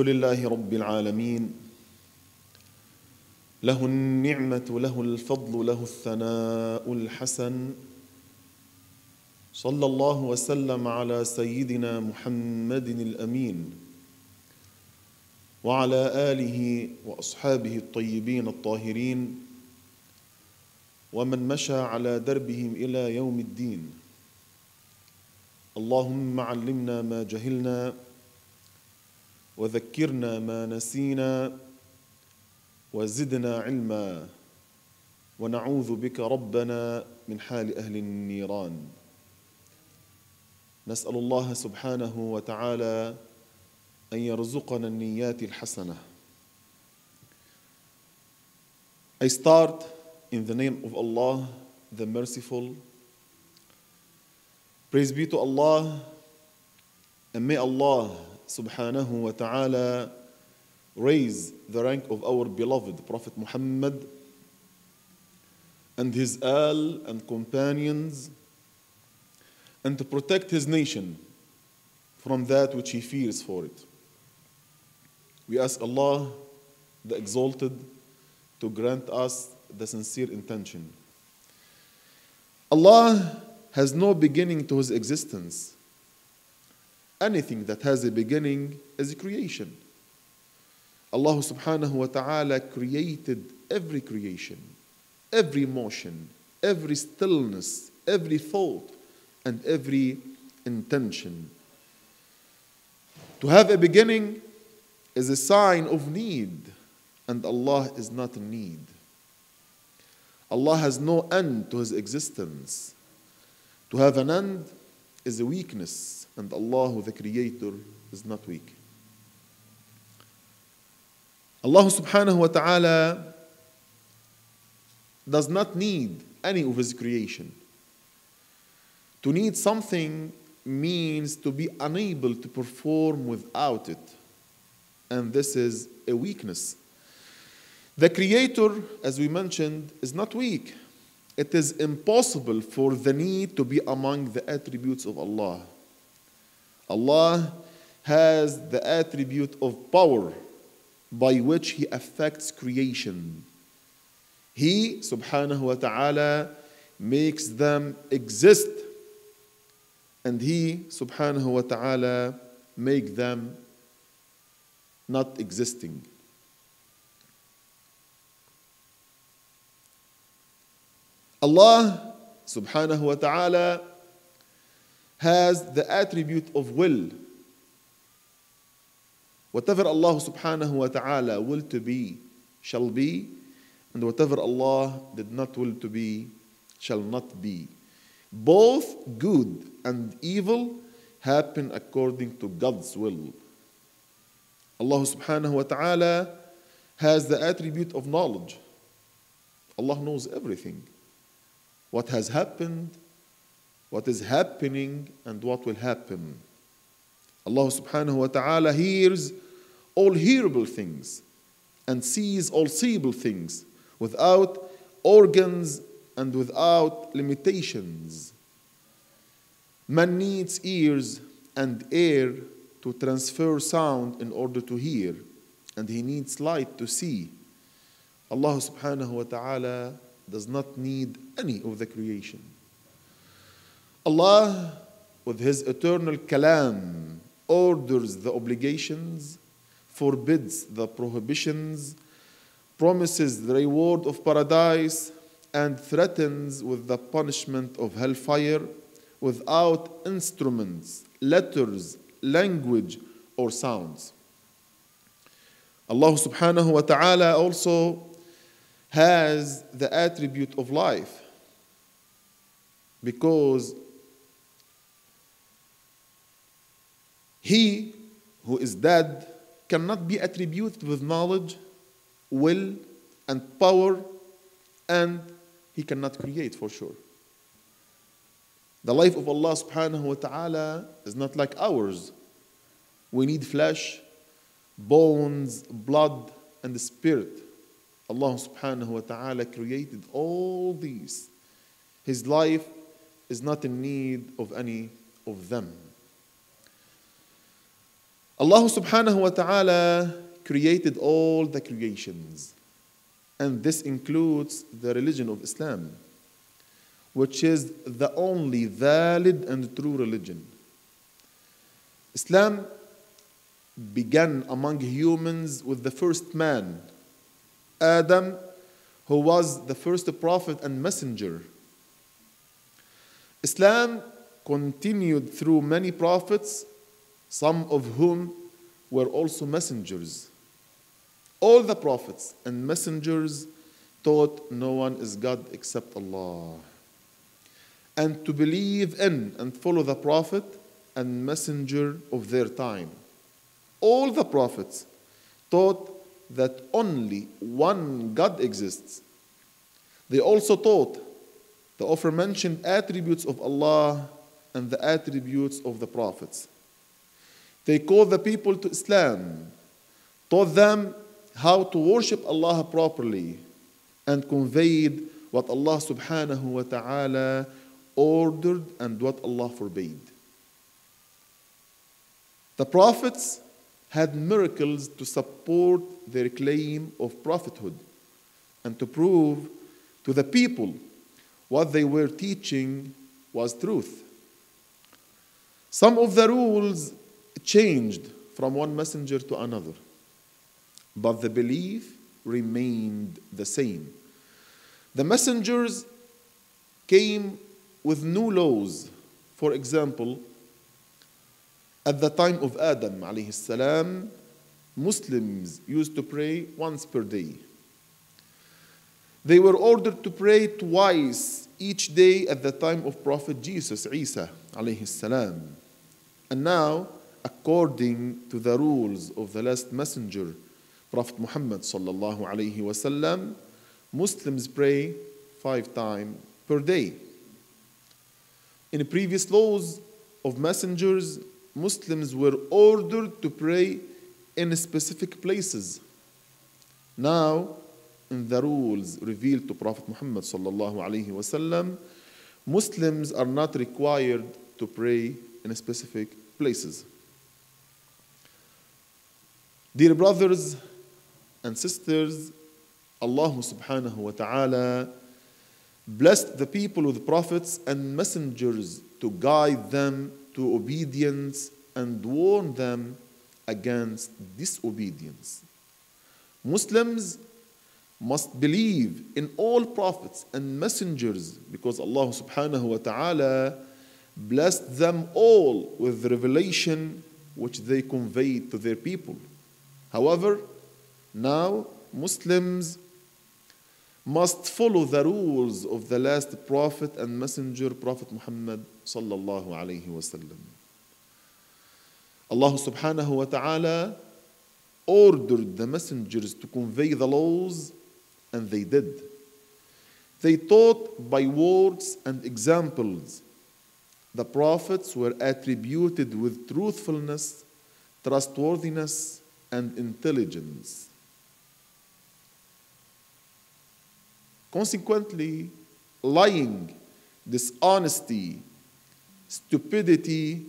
الحمد لله رب العالمين. له النعمة له الفضل له الثناء الحسن. صلى الله وسلم على سيدنا محمد الأمين وعلى آله وأصحابه الطيبين الطاهرين. ومن مشى على دربهم إلى يوم الدين. اللهم علمنا ما جهلنا وذكرنا ما نسينا وزدنا علما ونعوذ بك ربنا من حال أهل النيران نسأل الله سبحانه وتعالى أن يرزقنا النيات الحسنة I start in the name of Allah, the Merciful. Praise be to Allah, and may Allah subhanahu wa ta'ala raise the rank of our beloved Prophet Muhammad and his al and companions and to protect his nation from that which he fears for it. We ask Allah, the Exalted, to grant us the sincere intention. Allah has no beginning to his existence. Anything that has a beginning is a creation. Allah subhanahu wa ta'ala created every creation, every motion, every stillness, every thought, and every intention. To have a beginning is a sign of need, and Allah is not in need. Allah has no end to His existence. To have an end is a weakness, and Allah, the Creator, is not weak. Allah subhanahu wa ta'ala does not need any of His creation. To need something means to be unable to perform without it, and this is a weakness. The Creator, as we mentioned, is not weak. It is impossible for the need to be among the attributes of Allah. Allah has the attribute of power by which He affects creation. He, subhanahu wa ta'ala, makes them exist, and He, subhanahu wa ta'ala, make them not existing. Allah subhanahu wa ta'ala has the attribute of will. Whatever Allah subhanahu wa ta'ala will to be shall be, and whatever Allah did not will to be shall not be. Both good and evil happen according to God's will. Allah subhanahu wa ta'ala has the attribute of knowledge. Allah knows everything what has happened, what is happening, and what will happen. Allah subhanahu wa ta'ala hears all hearable things and sees all seeable things without organs and without limitations. Man needs ears and air to transfer sound in order to hear, and he needs light to see. Allah subhanahu wa ta'ala does not need any of the creation. Allah, with His eternal kalam, orders the obligations, forbids the prohibitions, promises the reward of paradise, and threatens with the punishment of hellfire without instruments, letters, language, or sounds. Allah subhanahu wa ta'ala also has the attribute of life because he who is dead cannot be attributed with knowledge, will, and power, and he cannot create for sure. The life of Allah subhanahu wa ta'ala is not like ours. We need flesh, bones, blood, and spirit. Allah subhanahu wa ta'ala created all these. His life is not in need of any of them. Allah subhanahu wa ta'ala created all the creations, and this includes the religion of Islam, which is the only valid and true religion. Islam began among humans with the first man, Adam, who was the first prophet and messenger. Islam continued through many prophets, some of whom were also messengers. All the prophets and messengers taught no one is God except Allah. And to believe in and follow the prophet and messenger of their time. All the prophets taught that only one God exists. They also taught the aforementioned attributes of Allah and the attributes of the prophets. They called the people to Islam, taught them how to worship Allah properly, and conveyed what Allah subhanahu wa ta'ala ordered and what Allah forbade. The prophets had miracles to support their claim of prophethood and to prove to the people what they were teaching was truth. Some of the rules changed from one messenger to another, but the belief remained the same. The messengers came with new laws. For example, at the time of Adam alayhi Muslims used to pray once per day. They were ordered to pray twice each day at the time of Prophet Jesus, Isa alayhi. And now, according to the rules of the last messenger, Prophet Muhammad sallallahu Muslims pray five times per day. In previous laws of messengers, Muslims were ordered to pray in specific places. Now, in the rules revealed to Prophet Muhammad sallallahu alaihi wasallam, Muslims are not required to pray in specific places. Dear brothers and sisters, Allah subhanahu wa ta'ala blessed the people with prophets and messengers to guide them to obedience and warn them against disobedience. Muslims must believe in all prophets and messengers because Allah subhanahu wa ta'ala blessed them all with the revelation which they conveyed to their people. However, now Muslims must follow the rules of the last prophet and messenger, Prophet Muhammad sallallahu alayhi wasallam. Allah subhanahu wa ta'ala ordered the messengers to convey the laws, and they did. They taught by words and examples. The prophets were attributed with truthfulness, trustworthiness, and intelligence. Consequently, lying, dishonesty, stupidity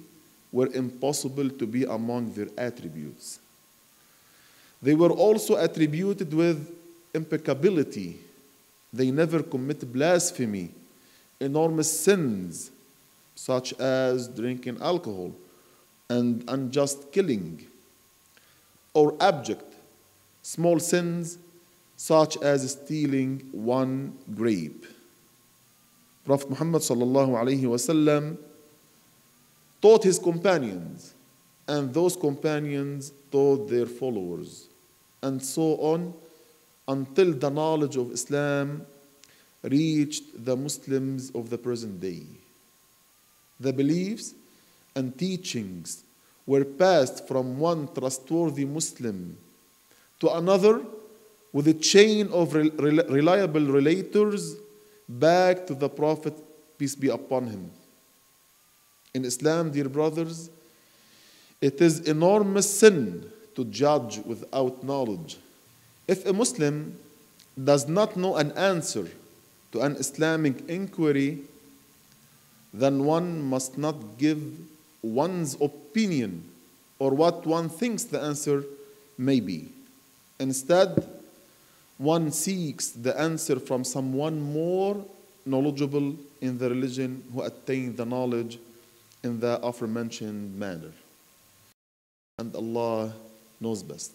were impossible to be among their attributes. They were also attributed with impeccability. They never commit blasphemy, enormous sins, such as drinking alcohol and unjust killing, or abject, small sins such as stealing one grape. Prophet Muhammad wasallam taught his companions, and those companions taught their followers, and so on until the knowledge of Islam reached the Muslims of the present day. The beliefs and teachings were passed from one trustworthy Muslim to another with a chain of reliable relators back to the Prophet, peace be upon him. In Islam, dear brothers, it is enormous sin to judge without knowledge. If a Muslim does not know an answer to an Islamic inquiry, then one must not give one's opinion or what one thinks the answer may be. Instead, one seeks the answer from someone more knowledgeable in the religion who attained the knowledge in the aforementioned manner. And Allah knows best.